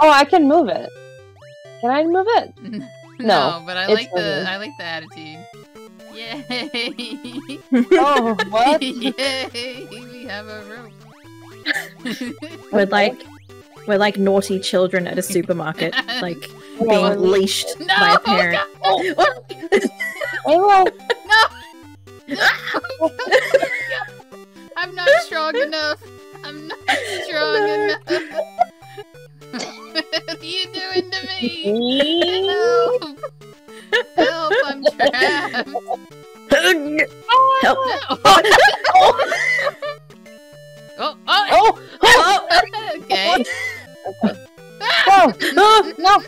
Oh, I can move it. Can I move it? no, no, but I it's like the. I like the attitude. Yay! Oh, what? Yay! We have a rope. We're like we're like naughty children at a supermarket, like oh, being leashed no, by a parent. God, Oh, I will. no. I'm not strong enough. I'm not oh, strong No. enough. What are you doing to me? Help! Help! I'm trapped. Help! No. oh, oh, Oh, Oh, okay. no, oh. Oh, oh, no,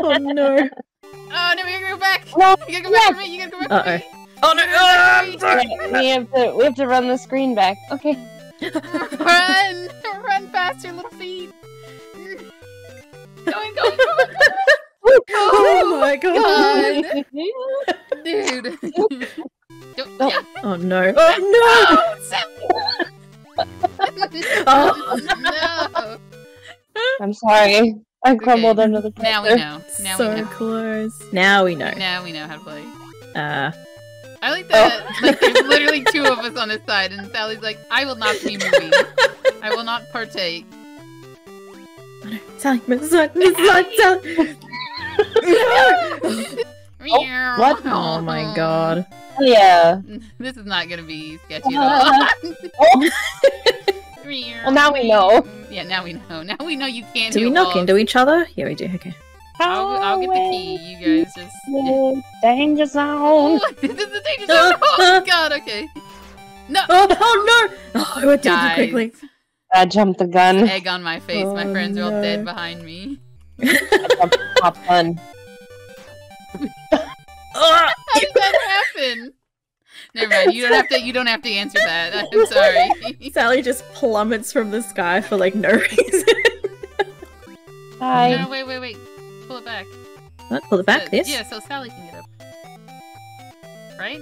oh no! Oh no, we gotta go back. no. You gotta go back for me. You gotta go back Uh-oh. me. Oh no! I'm sorry. We have to. We have to run the screen back. Okay. Run! Run faster, little feet! Going, going, going! Oh my god! Dude! No. Oh no! Oh Oh, Oh. no! I'm sorry. I crumbled under the pressure. Now we know. Now so we know. close. Now we know. Now we know how to play. Uh, I like that. Like, there's literally two of us on this side, and Sally's like, I will not be moving. I will not partake. Sally, Miss Sally, Miss Sally, Sally. what? Oh my god! Yeah. This is not gonna be sketchy at uh-huh. all. Oh. Well, now we know. Yeah, now we know. Now we know you can't. Do we heal knock walls. into each other? Yeah, we do. Okay. I'll, I'll get the key. You guys just. The danger zone. Oh, this is the danger zone. Oh uh-huh. god. Okay. No. Oh, oh no! Oh, I went too quickly. I jumped the gun. Egg on my face. my Oh, friends are all dead behind me. I jumped the top gun. How did that happen? Never mind. You don't have to. You don't have to answer that. I'm sorry. Sally just plummets from the sky for like no reason. Hi. no, wait, wait, wait. Pull it back. what? Pull it back. Uh, This? Yeah, so Sally can get up. Right?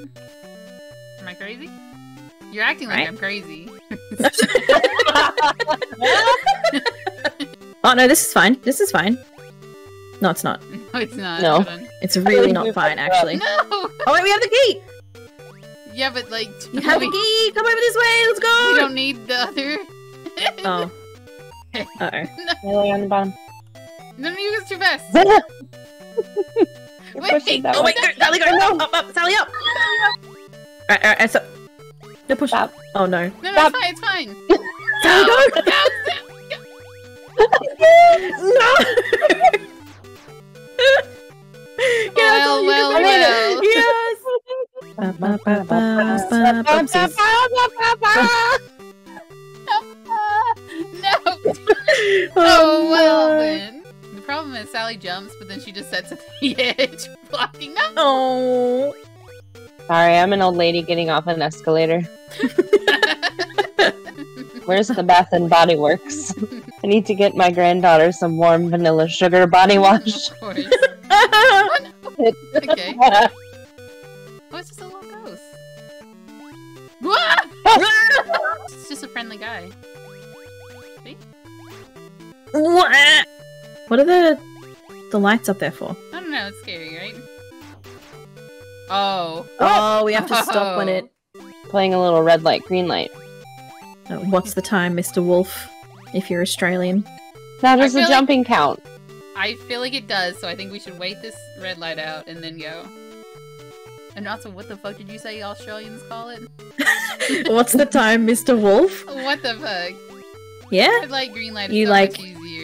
Am I crazy? You're acting like Right. I'm crazy. Oh no, this is fine. This is fine. No, it's not. no, it's not. No. It's really not fine, actually. No! Oh wait, we have the key. Yeah, but like, You have the we, key. Come over this way. Let's go. we don't need the other. Oh. Uh oh. Really on the bottom. No, no, you guys too fast. You're Wait, pushing that Oh way. wait, go, Sally, go! No, up, up, Sally, up! Alright, alright, so. No, push. up. Oh no. No, no, it's fine. It's fine. Sally, No, go! no, no! Yes, Well, well, well. Yes! No. Oh, oh well then. The problem is Sally jumps, but then she just sets at the Sorry, I'm an old lady getting off an escalator. Where's the Bath and Body Works? I need to get my granddaughter some warm vanilla sugar body wash. of course. Okay. Why Oh, it's just a little ghost. Wah! It's just a friendly guy. See? What? What are the the lights up there for? I don't know. It's scary, right? Oh. Oh, we have to stop when it. Playing a little red light, green light. Oh, what's the time, Mr. Wolf? If you're Australian. Now does I the like- jumping count? I feel like it does, so I think we should wait this red light out and then go. And also, what the fuck did you say Australians call it? What's the time, Mr. Wolf? What the fuck? Yeah? Red light, green light You so like- much easier.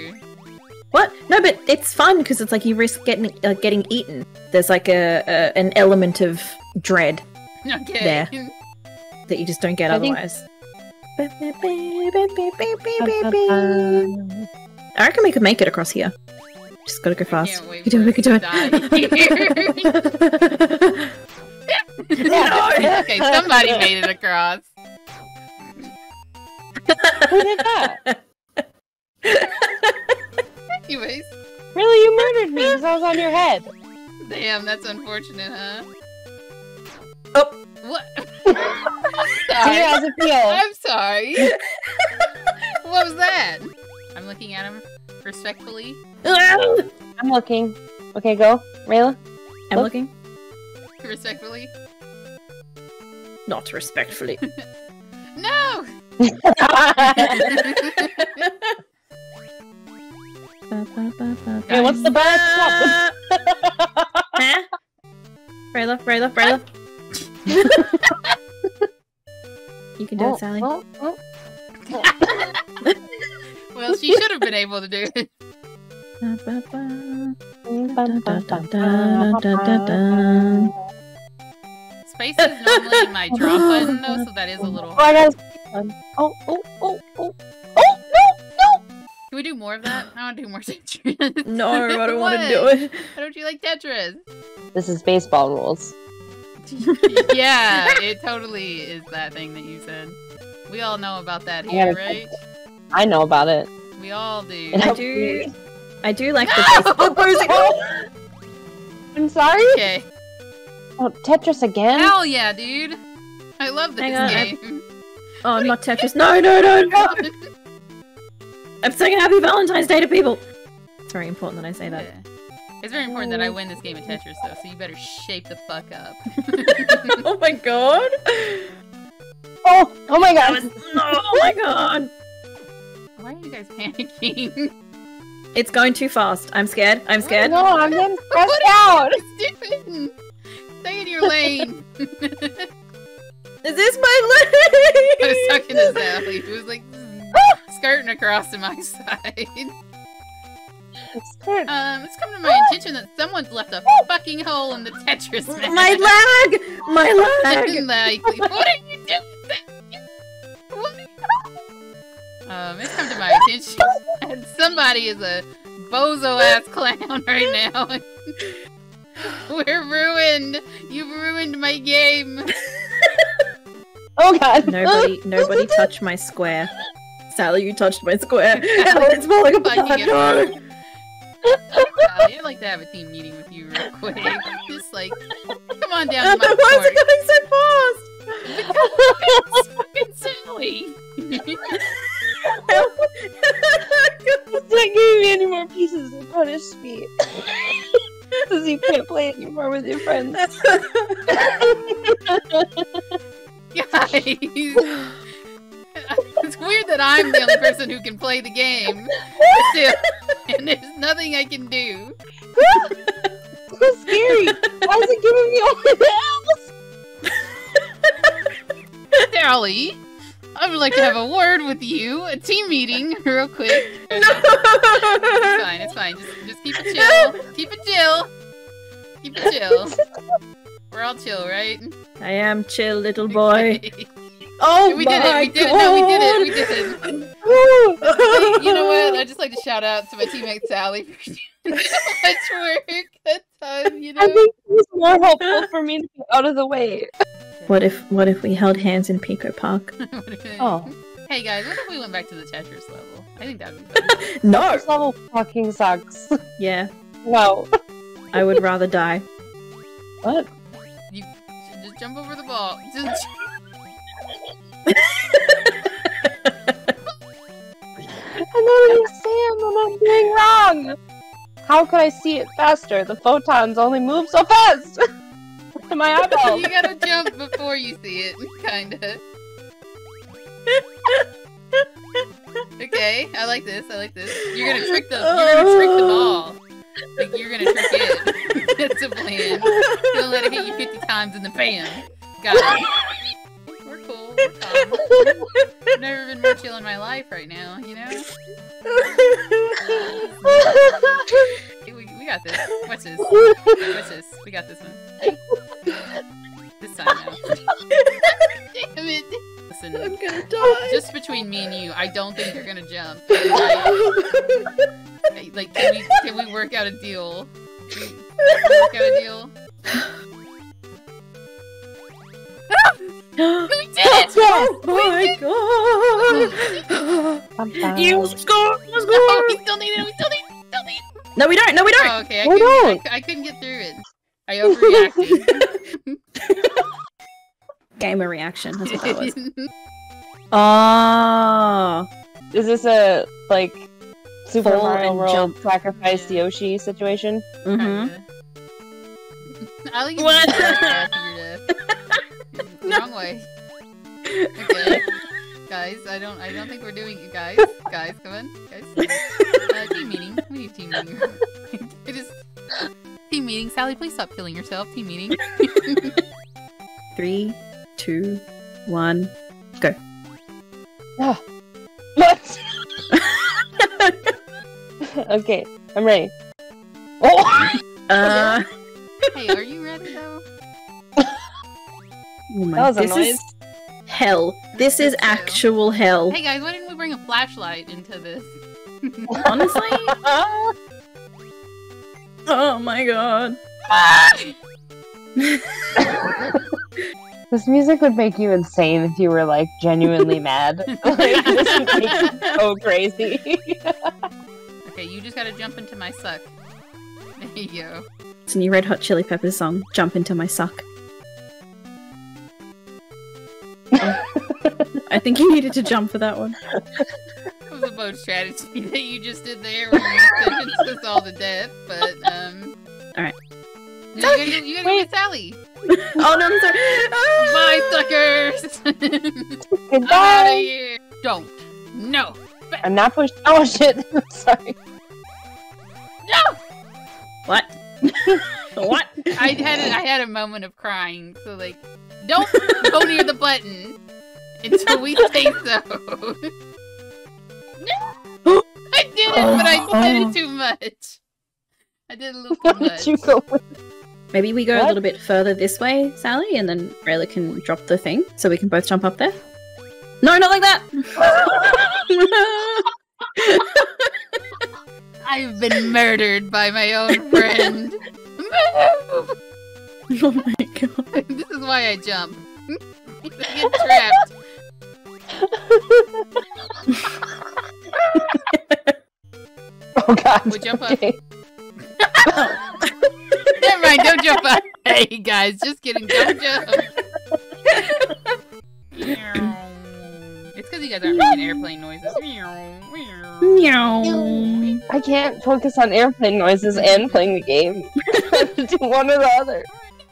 What? No, but it's fun because it's like you risk getting uh, getting eaten. There's like a, a an element of dread Okay. There. that you just don't get I think- otherwise. I reckon we could make it across here. Just gotta go fast. We can do it. We can do it. die. okay, somebody made it across. Who did that? Anyways, Really, you murdered me because I was on your head. damn, that's unfortunate, huh? Oh. What? Dear, sorry. how's it feel? I'm sorry. what was that? I'm looking at him. Respectfully. I'm looking. Okay, go, Rayla. I'm Look. looking. Respectfully. Not respectfully. No! what's the best? Huh? Rayla, Rayla, Rayla. you can do Oh, it, Sally. oh, oh. well, she should have been able to do it. Space is normally my draw button, though, so that is a little Oh, hard. Oh, oh, oh, oh! Can we do more of that? I want to do more Tetris. No, I don't want to do it. Why don't you like Tetris? This is baseball rules. yeah, it totally is that thing that you said. We all know about that I here, gotta right? I know about it. We all do. I do. I do like the baseball. Oh, I'm sorry. Okay. Oh, Tetris again? Hell yeah, dude. I love this Hang on, I- game. Oh, not Tetris. No, no, no, no. I'm saying Happy Valentine's Day to people. It's very important that I say that. Yeah. It's very important that I win this game of Tetris, though, so you better shape the fuck up. oh my god. Oh, oh my god. was, oh my god. Why are you guys panicking? It's going too fast. I'm scared. I'm oh, scared. No, I'm getting stressed What out. you doing? Stay in your lane. Is this my lane? I was leg? talking to Sally. It was like skirting across to my side. Um, it's come to my attention that someone's left a fucking hole in the Tetris map. my leg! My leg! like, what are you doing? What are you- Um, it's come to my attention that somebody is a bozo ass clown right now. We're ruined. You've ruined my game. Oh god. Nobody, nobody touched my square. Sally, you touched my square. and it's falling apart. Fucking No. it. I'd like to have a team meeting with you real quick. Just like, come on down to my Why is it going so fast? It's fucking silly. It's not giving me any more pieces to punish me. Because you can't play anymore with your friends. Guys, it's weird that I'm the only person who can play the game. Still, and there's nothing I can do. so scary. Why is it giving me all the else? Sally, I would like to have a word with you, a team meeting, real quick. No. It's fine, it's fine. Just, just keep it chill. Keep it chill. Keep it chill. We're all chill, right? I am chill, little boy. Okay. Oh we my did it. We did it. No, we did it. We did it. Hey, you know what? I'd just like to shout out to my teammate Sally for doing so much work that time, you know? I think it was more helpful for me to be out of the way. What if, what if we held hands in Pico Park? Oh. Hey guys, what if we went back to the Tetris level? I think that'd be fun. No. This level fucking sucks. Yeah, No. I would rather die. What? You just jump over the ball. Just... I don't understand what I'm doing wrong. How could I see it faster? The photons only move so fast. my eyeballs. you gotta jump before you see it, kinda. Okay, I like this. I like this. You're gonna trick the. You're gonna trick the ball. Like you're gonna trick it. That's a plan. You're gonna let it hit you 50 times in the pan. Got it. We're cool. We're calm. I've never been more chill in my life right now. You know. Hey, we, we got this. Watch this. Watch this. We got this one. This time now. Damn it. Listen, I'm gonna die. just between me and you, I don't think you're gonna jump. Like, like, can we can we work out a deal? Can we work out a deal? We did it! oh my god! you score! You No, score! we still need it. We still need it. Still need it. No, we don't. No, we don't. Oh, okay. I We couldn't, don't. cou- I couldn't get through it. I overreacted. Gamer reaction. That's what that was. Oh, Is this a like Super Fall Mario and World jump. sacrifice Yoshi situation. Mm-hmm. Kinda. I like What? what? Wrong way. Okay. guys, I don't I don't think we're doing it guys. Guys, come on. Guys. Uh, team meeting. We need team meeting. it is team meeting. Sally, please stop killing yourself. Team meeting. Three, two, one. go. What? okay, I'm ready. Oh! Uh, hey, are you ready though? oh my, That was a this noise. is hell. This is too. actual hell. Hey guys, why didn't we bring a flashlight into this? Honestly. Oh my god. this music would make you insane if you were like genuinely mad. like, this would make you so crazy. Okay, you just gotta jump into my suck. There you go. It's a new Red Hot Chili Peppers song. Jump into my suck. I think you needed to jump for that one. It was a boat strategy that you just did there where you sentenced us all to death, but um Alright. You gotta, you gotta go get Sally! Oh no, I'm sorry. Bye, suckers! I'm out of Goodbye. here! Don't! No! I'm not pushing. Oh shit! I'm Sorry. No! What? What? I had a, I had a moment of crying, so like, don't go near the button until we say so. no! I did it, but I oh. did it too much. I did a little too much. you go Maybe we go a little bit further this way, Sally, and then Rayla can drop the thing so we can both jump up there. No, not like that! I've been murdered by my own friend. Move! oh my god. this is why I jump. I get trapped. Oh god. We'll jump up. Okay. Never mind, don't jump up. Hey guys, just kidding, don't jump. it's because you guys aren't making airplane noises. Meow. I can't focus on airplane noises and playing the game. one or the other.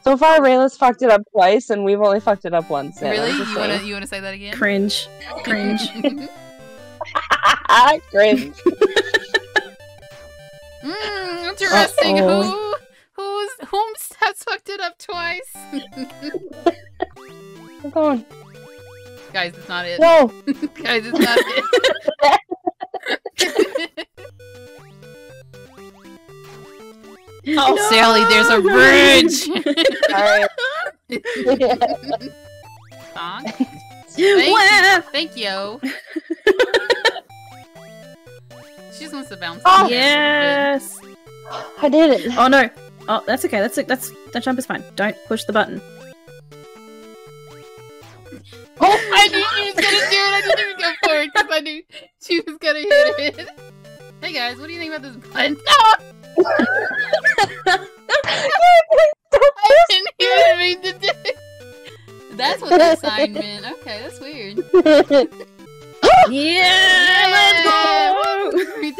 So far, Rayla's fucked it up twice, and we've only fucked it up once. and Really? You wanna you wanna say that again? Cringe. Cringe. Cringe. mm, interesting. Uh-oh. Who who's whom has fucked it up twice? We're going. Guys, it's not it. No. Guys, it's not it. Oh, Sally, there's a bridge. Alright. Song. Thank Wah! Thank you. she just wants to bounce. Oh, Yes. I did it. Oh no. Oh, that's okay. That's that's that jump is fine. Don't push the button. Oh, I knew she was gonna do it. I didn't even go for it because I knew she was gonna hit it. Hey guys, what do you think about this button? No, ah! I didn't even mean to do it. That's what that sign meant. Okay, that's weird. Yeah, let's go.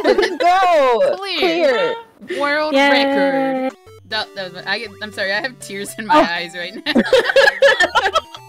Let's go. Clear. Clear. World Yeah. record. That, that was I I'm sorry, I have tears in my Oh. eyes right now.